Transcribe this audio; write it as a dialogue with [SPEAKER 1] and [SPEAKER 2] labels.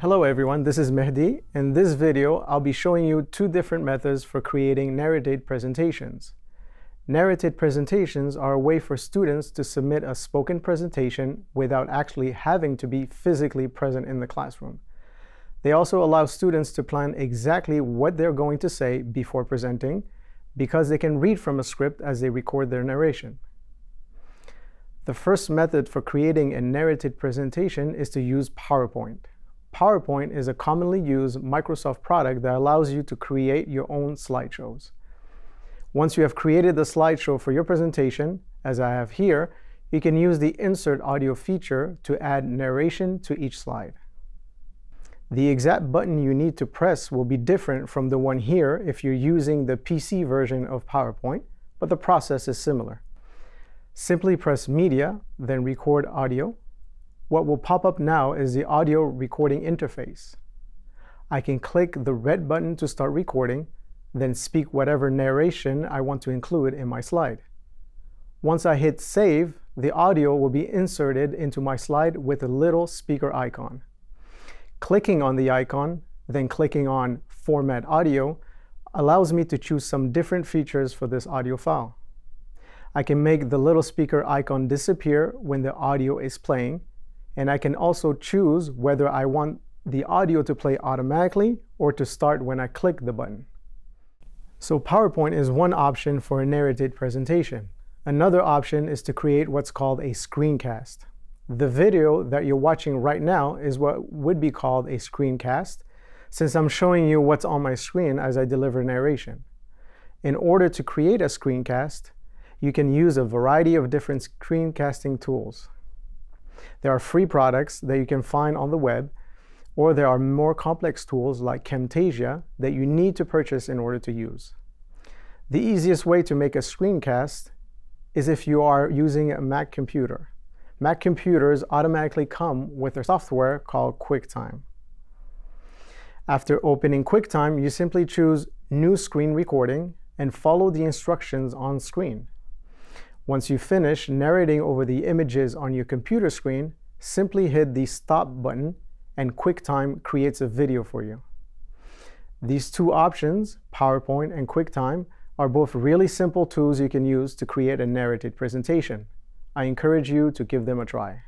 [SPEAKER 1] Hello everyone, this is Mehdi. In this video, I'll be showing you two different methods for creating narrated presentations. Narrated presentations are a way for students to submit a spoken presentation without actually having to be physically present in the classroom. They also allow students to plan exactly what they're going to say before presenting because they can read from a script as they record their narration. The first method for creating a narrated presentation is to use PowerPoint. PowerPoint is a commonly used Microsoft product that allows you to create your own slideshows. Once you have created the slideshow for your presentation, as I have here, you can use the Insert Audio feature to add narration to each slide. The exact button you need to press will be different from the one here if you're using the PC version of PowerPoint, but the process is similar. Simply press Media, then Record Audio, what will pop up now is the audio recording interface. I can click the red button to start recording, then speak whatever narration I want to include in my slide. Once I hit save, the audio will be inserted into my slide with a little speaker icon. Clicking on the icon, then clicking on Format Audio, allows me to choose some different features for this audio file. I can make the little speaker icon disappear when the audio is playing, and I can also choose whether I want the audio to play automatically or to start when I click the button. So PowerPoint is one option for a narrated presentation. Another option is to create what's called a screencast. The video that you're watching right now is what would be called a screencast, since I'm showing you what's on my screen as I deliver narration. In order to create a screencast, you can use a variety of different screencasting tools. There are free products that you can find on the web, or there are more complex tools like Camtasia that you need to purchase in order to use. The easiest way to make a screencast is if you are using a Mac computer. Mac computers automatically come with a software called QuickTime. After opening QuickTime, you simply choose New Screen Recording and follow the instructions on screen. Once you finish narrating over the images on your computer screen, simply hit the stop button and QuickTime creates a video for you. These two options, PowerPoint and QuickTime, are both really simple tools you can use to create a narrated presentation. I encourage you to give them a try.